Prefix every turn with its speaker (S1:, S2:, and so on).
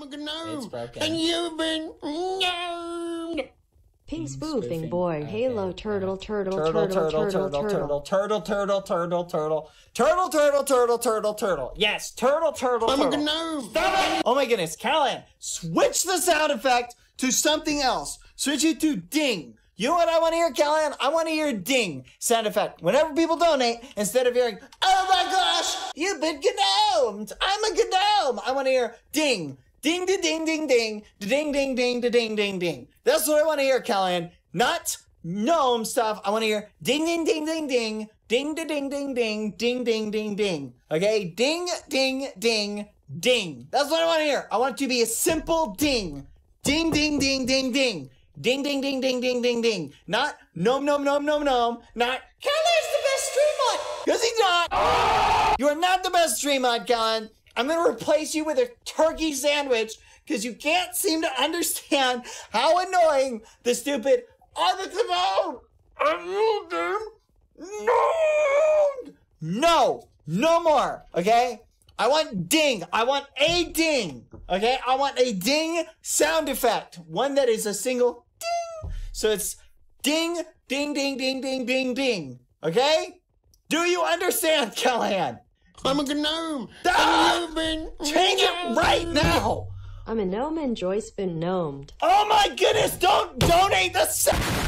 S1: I'm a gnome.
S2: It's broken.
S1: And you've been gnomed.
S3: Pink
S2: spoofing.
S3: spoofing boy. Halo turtle turtle
S2: Turtle,
S3: turtle
S2: turtle,
S3: turtle
S2: turtle,
S3: turtle.
S2: turtle, turtle, turtle, turtle, turtle, turtle, turtle, turtle, turtle. Yes, turtle, turtle,
S1: I'm a gnome.
S2: Stop it! Oh my goodness, Callahan, switch the sound effect to something else. Switch it to ding. You know what I want to hear, Callahan? I want to hear ding sound effect. Whenever people donate, instead of hearing, oh my gosh, you've been gnomed. I'm a gnome. I want to hear ding. Ding, ding, ding, ding, ding, ding, ding, ding, ding, ding, ding. That's what I want to hear, Callahan. Not gnome stuff. I want to hear ding, ding, ding, ding, ding, ding, ding, ding, ding, ding, ding, ding, ding. Okay, ding, ding, ding, ding. That's what I want to hear. I want it to be a simple ding, ding, ding, ding, ding, ding. Ding ding ding ding ding ding ding. Not nom nom nom nom nom. Not Callahan's the best stream mod. Cause he's not. You are not the best stream mod, Callahan. I'm gonna replace you with a turkey sandwich because you can't seem to understand how annoying the stupid a Timon! Them? No! No! No more! Okay? I want ding! I want a ding! Okay? I want a ding sound effect. One that is a single ding! So it's ding, ding, ding, ding, ding, ding, ding. Okay? Do you understand, Callahan?
S1: I'm a gnome.
S2: Ah!
S1: And you've been
S2: Change it right now!
S3: I'm a gnome and Joyce been gnomed.
S2: Oh my goodness, don't donate the sound!